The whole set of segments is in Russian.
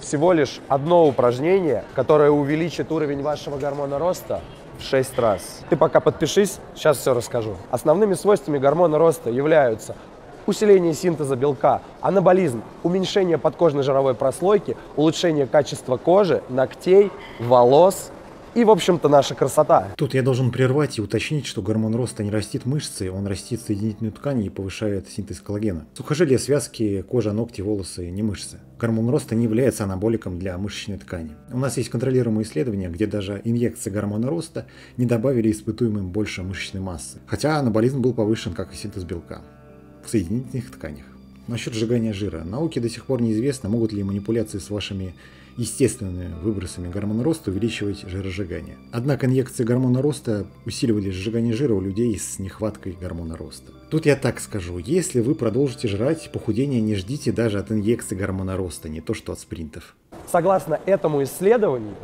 Всего лишь одно упражнение, которое увеличит уровень вашего гормона роста в 6 раз. Ты пока подпишись, сейчас все расскажу. Основными свойствами гормона роста являются усиление синтеза белка, анаболизм, уменьшение подкожной жировой прослойки, улучшение качества кожи, ногтей, волос и, в общем-то, наша красота. Тут я должен прервать и уточнить, что гормон роста не растит мышцы, он растит соединительную ткань и повышает синтез коллагена. Сухожилия, связки, кожа, ногти, волосы, не мышцы. Гормон роста не является анаболиком для мышечной ткани. У нас есть контролируемые исследования, где даже инъекции гормона роста не добавили испытуемым больше мышечной массы. Хотя анаболизм был повышен, как и синтез белка в соединительных тканях. Насчет сжигания жира. Науке до сих пор неизвестно, могут ли манипуляции с вашими естественными выбросами гормона роста увеличивать жиросжигание. Однако инъекции гормона роста усиливали сжигание жира у людей с нехваткой гормона роста. Тут я так скажу, если вы продолжите жрать, похудение не ждите даже от инъекций гормона роста, не то что от спринтов. Согласно этому исследованию,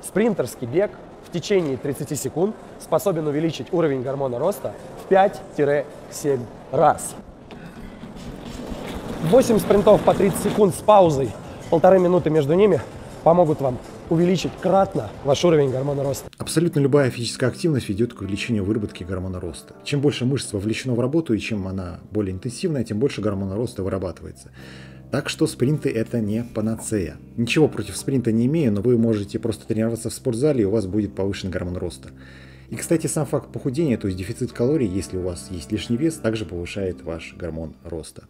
спринтерский бег в течение 30 секунд способен увеличить уровень гормона роста в 5-7 раз. 8 спринтов по 30 секунд с паузой, полторы минуты между ними помогут вам увеличить кратно ваш уровень гормона роста. Абсолютно любая физическая активность ведет к увеличению выработки гормона роста. Чем больше мышц вовлечено в работу и чем она более интенсивная, тем больше гормона роста вырабатывается. Так что спринты это не панацея. Ничего против спринта не имею, но вы можете просто тренироваться в спортзале и у вас будет повышен гормон роста. И, кстати, сам факт похудения, то есть дефицит калорий, если у вас есть лишний вес, также повышает ваш гормон роста.